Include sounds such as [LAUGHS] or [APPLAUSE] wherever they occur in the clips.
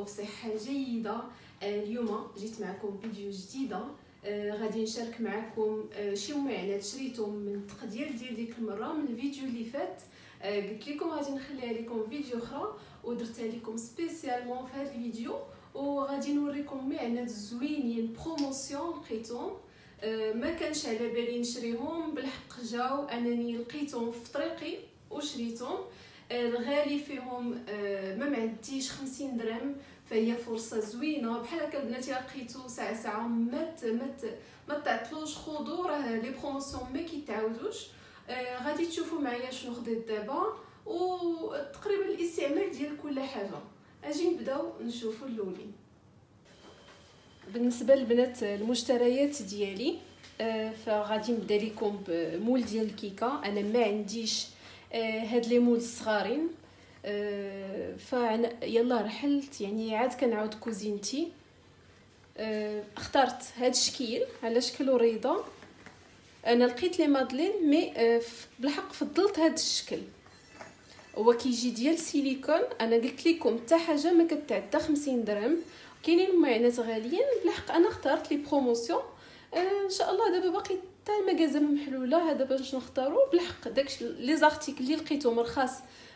وبصحه جيدة آه، اليوم جيت معكم فيديو جديدة آه، غادي نشارك معكم آه، شي معنات شريتهم من التقدية ديال ديك المرة من الفيديو اللي فات. قلت لكم غادي نخليها لكم فيديو أخرى ودرتها لكم spécialement في هذا الفيديو. وغادي نوريكم معنات زوينين promotion لقيتهم. ما كانش على بالي نشريهم بالحق جاو أنني لقيتهم في طريقي وشريتهم. الغالي فيهم ما معديش 50 درهم. فهي فرصة زوينة. بحال هكا البنات لقيتو ساعة ساعة ما ما ما تعطلوش خذوا راه لي بروموسيون ما كيتعاودوش. آه، غادي تشوفوا معايا شنو خديت دابا. وتقريبا الاستعمال ديال كل حاجة. أجي نبداو نشوفوا الاولين بالنسبة للبنات المشتريات ديالي آه، فغادي نبدأ لكم ب moule ديال الكيكة. أنا ما عنديش آه، هاد les moules الصغارين. آه، فانا يلا رحلت يعني عاد كنعاود كوزينتي آه، اخترت هاد الشكل على شكل وريضة. أنا لقيت les madeleines mais آه، ف- بالحق فضلت هاد الشكل. هو كيجي ديال سيليكون. أنا قلت لكم حتى حاجة ما كتعدى 50 درهم. كاينين معنات غاليين. بالحق أنا اخترت les promotions. إن شاء الله دابا باقي حتى المغازه محلوله هذا باش نختارو بالحق. داكش les articles اللي لقيتهم رخاص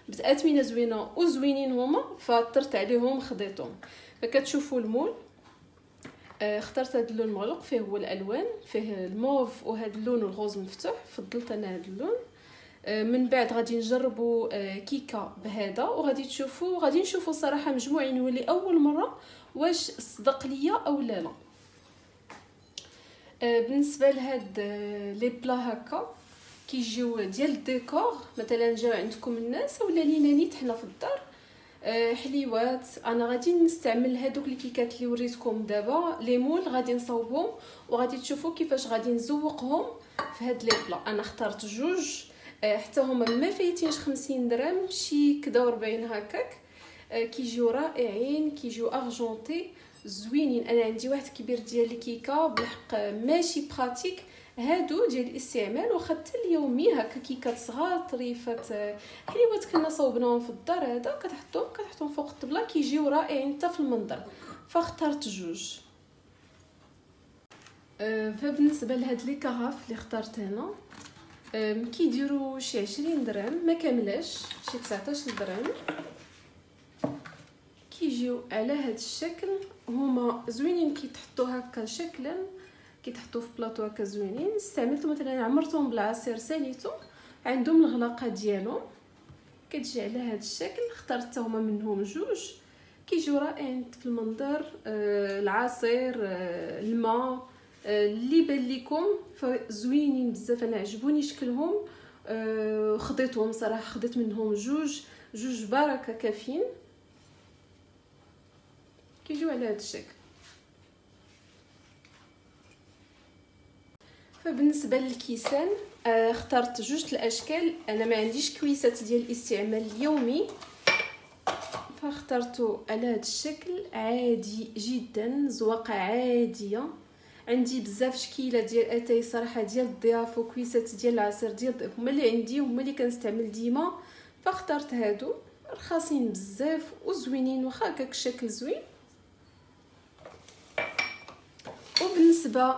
بأثمنة زوينة وزوينين هما فطرت عليهم خديتهم. فكتشوفوا المول آه، اخترت هذا اللون مغلق فيه هو الألوان فيه الموف وهذا اللون ال rose مفتوح. فضلت أنا هذا اللون. آه، من بعد غادي نجربوا آه، كيكة بهذا. وغادي تشوفوا غادي نشوفوا صراحة مجموعين ولي أول مرة واش صدق ليا أو لا لا. بالنسبة لهاد آه، les plats هكا كيجيو ديال الديكور مثلا جاو عندكم الناس ولا لينا نيت حنا في الدار. آه، حليوات. أنا غادي نستعمل هادوك الكيكات اللي وريتكم دابا les moules غادي نصاوبهم وغادي تشوفوا كيفاش غادي نزوقهم في هاد les plats أنا اخترت جوج آه، حتى هما ما فايتينش 50 درهم شي كدا و40 هكاك. كيجيو رائعين كيجيو argenté زوينين. أنا عندي واحد كبير ديال الكيكة بالحق ماشي pratique. هادو ديال الاستعمال واخا حتى اليومي هكا كيكات صغار طريفات آه، حليوات كنا صوبناهم في الدار هذا كتحطهم كتحطهم فوق الطبلة كيجيو رائعين حتى في المنظر. فاخترت جوج. آه، فبالنسبة لهاد les carafes اللي اخترت هنا كيديروا شي 20 درهم ما كاملاش شي 19 درهم. كيجيو على هاد الشكل هما زوينين كيتحطوا هكا شكلا كيتحطوا في بلاطو هكا زوينين. استعملتو مثلا عمرتهم بالعصير ساليتو عندهم الغلاقة ديالهم. كتجي على هاد الشكل اخترت هما منهم جوج. كيجيو رائعين في المنظر آه العصير آه الماء آه بان لكم فزوينين بزاف أنا عجبوني شكلهم. آه خديتهم صراحة خديت منهم جوج. جوج بركة كافيين. كيجيو على هذا الشكل. فبالنسبة للكيسان آه، اخترت جوج الأشكال. أنا ما عنديش كويسات ديال الاستعمال اليومي. فاخترته على هذا الشكل. عادي جدا زواقة عادية. عندي بزاف شكيلة ديال أتاي صراحة ديال الضياف وكويسات ديال العصير ديال الضياف. هما اللي عندي هما اللي كنستعمل ديما. فاخترت هادو. رخاصين بزاف وزوينين واخا هكاك الشكل زوين. وبالنسبة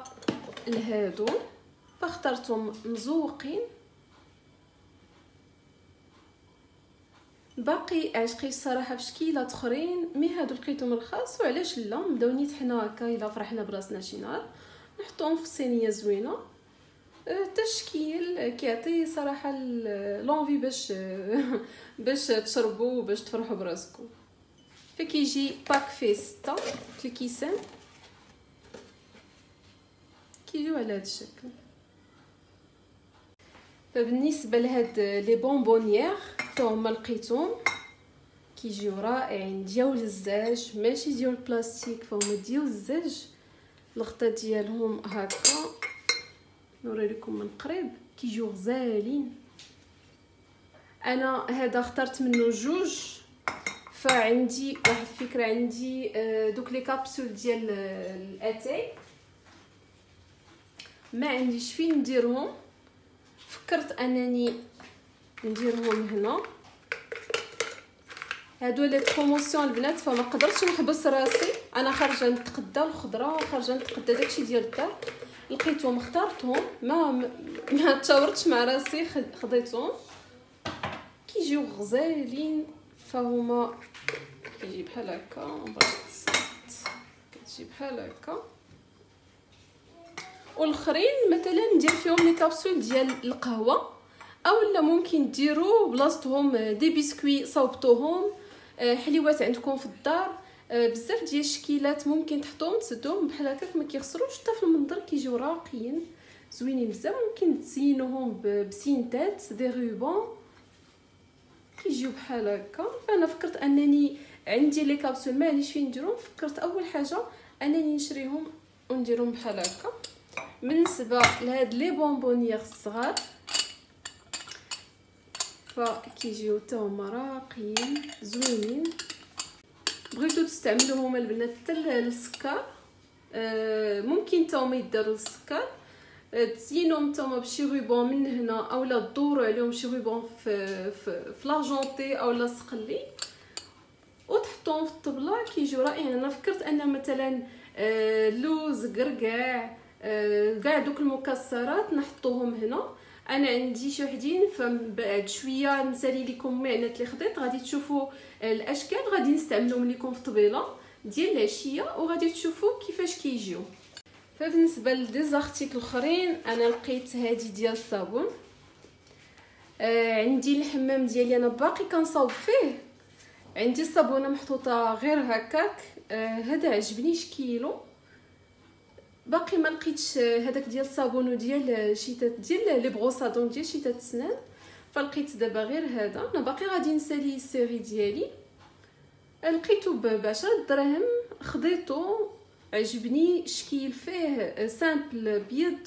لهادو فاخترتهم مزوقين. باقي عشقي الصراحه بشكيلات أخرين mais هادو لقيتهم رخاص وعلاش لا؟ نبداو نيت حنا هكا الا فرحنا براسنا شي نهار. نحطوهم في صينية زوينة. آه، التشكيل كيعطي صراحة l'envie باش [LAUGHS] باش تشربوا وباش تفرحوا براسكم فكيجي pack فيه ستة في الكيسان كيجيو على هذا الشكل فبالنسبه لهاد les bonbonnières هما لقيتهم كيجيو رائعين ديال الزاج ماشي ديال البلاستيك فهما ديال الزاج الغطا ديالهم هكا نوري لكم من قريب كيجيو غزالين أنا هذا اخترت منه جوج فعندي واحد الفكرة عندي دوك les capsules ديال الاتاي ما عنديش فين نديرهم. فكرت أنني نديرهم هنا. هادو les promotions البنات فما قدرتش نحبس راسي. أنا خارجة نتقدى الخضرة خارجة نتقدى داكشي ديال الدار. لقيتهم اختارتهم ما ما [LAUGHS] تشاورتش مع راسي خديتهم. كيجيو غزالين. فهما كيجي بحال هكا كتجي بحال هكا. والآخرين مثلا ندير فيهم les capsules ديال القهوة اولا ممكن ديروا بلاصتهم des biscuits صوبطوهم آه، حليوات عندكم في الدار آه، بزاف ديال الشكيلات ممكن تحطوهم تسدوهم بحال هكاك ما كيخسروش. حتى في المنظر كيجيو راقيين زوينين بزاف. ممكن تزينوهم بسينتات de ruban كيجيو بحال هكا. فأنا فكرت أنني عندي les capsules ما فين نديرهم. فكرت أول حاجة أنني نشريهم ونديرهم بحال هكا. بالنسبة لهاد les bonbonnières الصغار فكيجيو حتى هما راقيين زوينين. بغيتو تستعملوهم البنات حتى للسكر. آه ممكن حتى هما يداروا للسكر. آه تزينوهم حتى هما بشي ruban من هنا أولا دوروا عليهم شي ruban في في, في l'argenté اولا سقلي. وتحطوهم في الطبلة. كيجيو رائعين أنا فكرت أن مثلا آه لوز قرقاع آه كاع دوك المكسرات نحطوهم هنا. أنا عندي شي وحدين فبعد شوية نسالي لكم المحلات اللي خديت. غادي تشوفوا الأشكال. غادي نستعملهم لكم في طبيله ديال العشية وغادي تشوفوا كيفاش كيجيو. فبالنسبة لديزارتيكل أخرين أنا لقيت هذه ديال الصابون. آه عندي الحمام ديالي أنا باقي كنصاوب فيه. عندي الصابونة محطوطة غير هكاك. آه هذا عجبني. شكيلو. باقي ما لقيتش هذاك ديال الصابون وديال شيتات ديال لي بروسادون ديال شيتات السنان فلقيت دابا غير هذا. أنا باقي غادي نسالي ال série ديالي. لقيتو ب 10 دراهم خديتو عجبني شكيل فيه simple بيض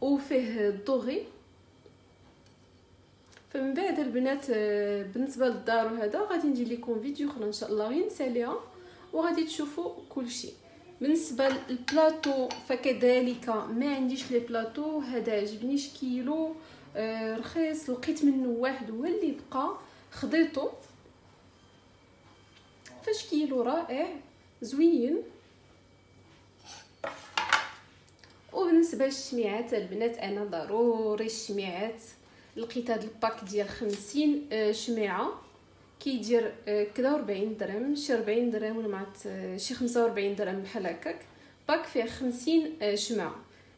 وفيه doré فمن بعد البنات بالنسبة للدار وهذا غادي ندير لكم فيديو أخرى إن شاء الله غير نساليها وغادي تشوفوا كل شيء بالنسبة للبلاطو فكذلك ما عنديش les plateaux هذا عجبني شكيلو آه رخيص لقيت منه واحد هو اللي بقى خديته فشكيلو رائع زوين. وبالنسبة للشميعات البنات أنا ضروري الشميعات. لقيت هذا ال pack ديال خمسين آه، شميعة. كيدير آه، كدا 40 درهم شي 40 درهم ولا معت آه، شي 45 درهم بحال هكاك. pack فيه 50 آه، شمعة.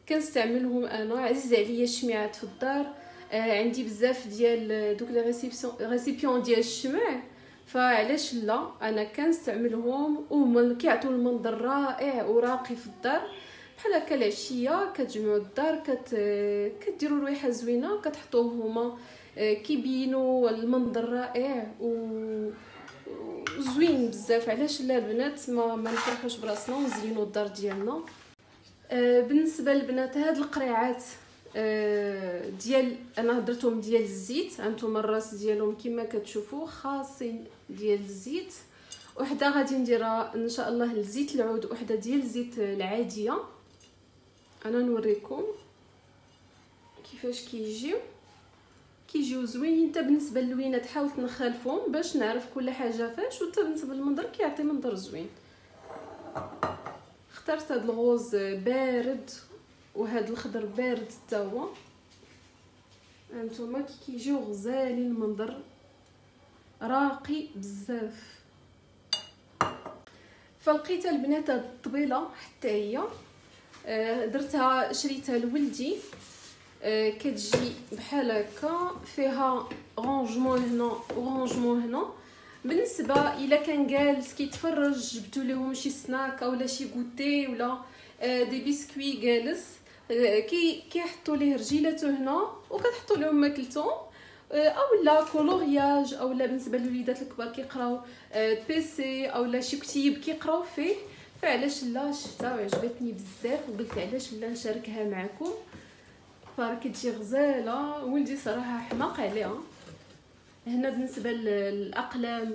كنستعملهم أنا. عزيز عليا الشميعات في الدار. عندي بزاف ديال دوك لي ريسيبيون ديال الشمع. فعلاش لا؟ أنا كنستعملهم وهما كيعطيو المنظر رائع وراقي في الدار. بحال هكا العشية كتجمعوا الدار كت كديروا رويحه زوينة كتحطوهم هما كيبينوا المنظر رائع و زوين بزاف. علاش لا البنات ما ما نفرحوش براسنا ونزينوا الدار ديالنا. آه، بالنسبة للبنات هاد القريعات آه، ديال أنا هضرتهم ديال الزيت. هانتوما الراس ديالهم كما كتشوفوا خاصين ديال الزيت. وحدة غادي نديرها إن شاء الله لزيت العود وحدة ديال الزيت العادية. أنا نوريكم كيفاش كيجيو. كيجيو زوينين حتى بالنسبة للوينات حاولت نخالفهم باش نعرف كل حاجة فاش وحتى بالنسبة للمنظر كيعطي منظر زوين. اخترت هاد الغوز بارد وهاد الخضر بارد حتى هو. هانتوما كي كيجيو غزالين المنظر. راقي بزاف. فلقيت البنات هاد الطبيلة حتى هي. آه، درتها شريتها لولدي كتجي بحال هكا فيها رونجمون هنا ورونجمون هنا بالنسبة الا كان جالس كيتفرج جبتو لهم شي سناك اولا شي goûter ولا آه، des biscuits جالس آه، كي كيحطوا ليه رجيلته هنا وكتحطوا لهم ماكلتهم اولا coloriage اولا بالنسبة للوليدات الكبار كيقراو PC اولا شي كتيب كيقراو فيه فعلاش لا شفتها وعجبتني بزاف وقلت علاش لا نشاركها معكم فراه كتجي غزالة ولدي صراحة حماق عليها. هنا بالنسبة للأقلام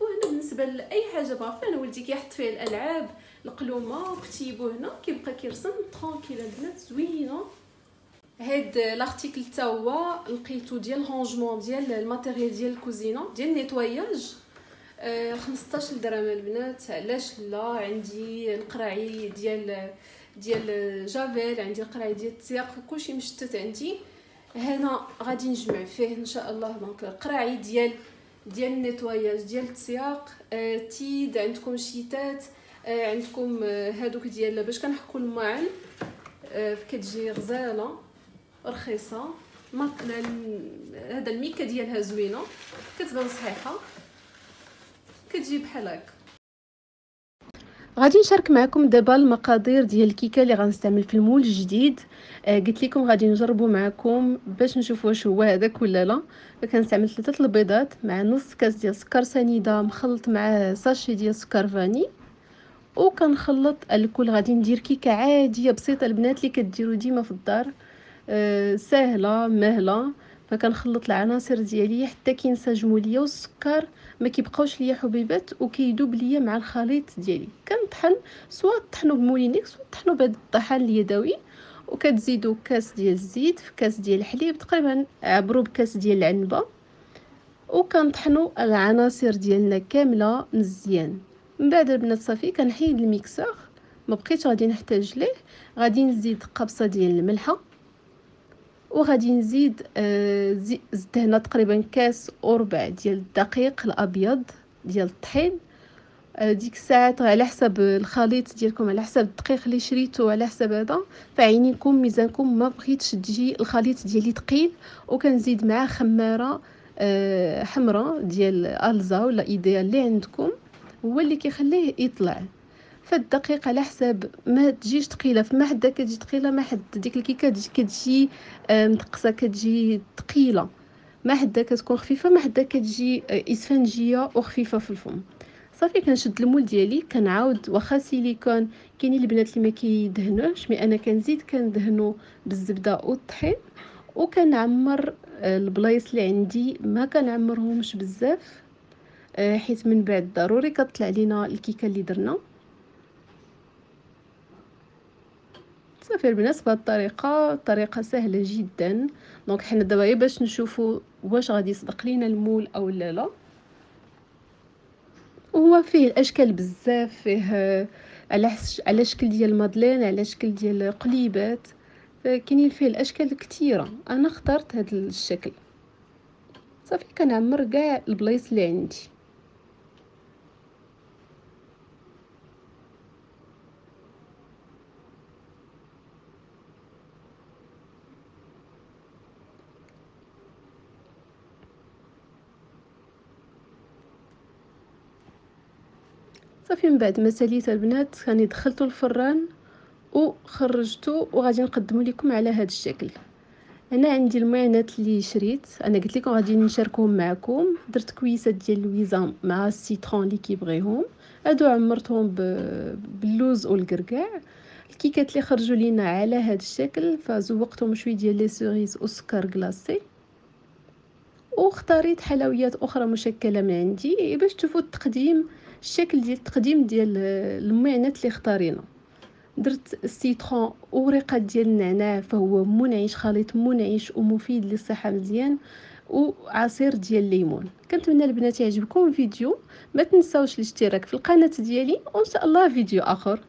وهنا بالنسبة لأي حاجة بغا أنا ولدي كيحط فيه الألعاب القلومة وكتيبو هنا كيبقى كيرسم tranquille البنات زوينة. هاد l'article تا هو لقيتو ديال rangement ديال ال matériel ديال الكوزينة ديال ال nettoyage آه 15 درهم البنات علاش لا؟ عندي القراعي ديال ديال جافيل عندي القراعي ديال التياق كلشي مشتت عندي. هنا غادي نجمع فيه إن شاء الله. دونك القراعي ديال ديال النيطواياج ديال التسياق آه تيد عندكم شيتات آه عندكم آه هادوك ديال باش كنحكوا الماعن آه كتجي غزالة رخيصة. هذا الميكه ديالها زوينة. كتبان صحيحة. كتجي بحال هكا. غادي نشارك معكم دابا المقادير ديال الكيكه اللي غنستعمل في المول الجديد. آه قلت لكم غادي نجربوا معكم باش نشوف واش هو هذاك ولا لا. كنستعمل ثلاثة البيضات مع نص كاس ديال سكر سنيدة مخلط مع ساشي ديال سكر فاني. وكنخلط الكل. غادي ندير كيكة عادية بسيطة. البنات اللي كديروا ديما في الدار آه سهله مهلة. فكنخلط العناصر ديالي حتى كينسجموا ليا والسكر. ما كيبقاوش ليا حبيبات وكيذوب ليا مع الخليط ديالي. كنطحن سواء طحنوا بمولينيك سواء طحنوا بهذا الطحان اليدوي. وكتزيدوا كاس ديال الزيت في كاس ديال الحليب تقريبا عبروا بكاس ديال العنبة. وكنطحنوا العناصر ديالنا كاملة مزيان. من بعد البنات صافي كنحيد الميكسور ما بقيتش غادي نحتاج ليه. غادي نزيد قبصة ديال الملحة. وغادي نزيد آه زدت هنا تقريبا كاس وربع ديال الدقيق الأبيض ديال الطحين. آه ديك الساعات على حسب الخليط ديالكم على حسب الدقيق اللي شريتو على حسب هذا. فعينيكم ميزانكم ما بغيتش تجي الخليط ديالي ثقيل وكنزيد معاه خمارة آه حمراء ديال ألزا ولا ايديال اللي عندكم. هو اللي كيخليه يطلع. فالدقيق على حساب ما تجيش ثقيله فما حدا كتجي ثقيله ما حد ديك الكيكه كتجي آه، مدقسة كتجي ثقيله ما حدا كتكون خفيفة ما حدا كتجي آه، إسفنجية وخفيفة في الفم. صافي كنشد المول ديالي كنعاود واخا سيليكون كاينين البنات اللي ما كيدهنوش مي أنا كنزيد كندهنو بالزبدة والطحين وكنعمر آه، البلايص اللي عندي ما كنعمرهمش بزاف حيت من بعد ضروري كطلع لينا الكيكة اللي درنا. صافي البنات بهذه الطريقة طريقة سهلة جدا. دونك حنا دابا باش نشوفوا واش غادي يصدق لينا المول أو لا لا. وهو فيه الأشكال بزاف فيه على على شكل ديال مادلين على شكل ديال قليبات كاينين فيه الأشكال كثيره أنا اخترت هذا الشكل. صافي كنعمر كاع البلايص اللي عندي. صافي من بعد ما ساليت البنات راني دخلته الفران وخرجته وغادي نقدمه لكم على هذا الشكل. هنا عندي المعينات اللي شريت. أنا قلت لكم غادي نشاركهم معكم. درت كويسات ديال اللويزان مع ال citron اللي كيبغيهم. هادو عمرتهم باللوز والقرقاع الكيكات اللي خرجوا لينا على هذا الشكل فزوقتهم شوية ديال les cerises وسكر glacé واختاريت حلويات أخرى مشكلة من عندي. باش تشوفوا التقديم الشكل ديال التقديم ديال المعينات اللي اختارينا. درت السيترون ورقات ديال النعناع فهو منعش خليط منعش ومفيد للصحة مزيان وعصير ديال الليمون. كنتمنى البنات يعجبكم الفيديو. ما تنساوش الاشتراك في القناة ديالي وإن شاء الله فيديو آخر.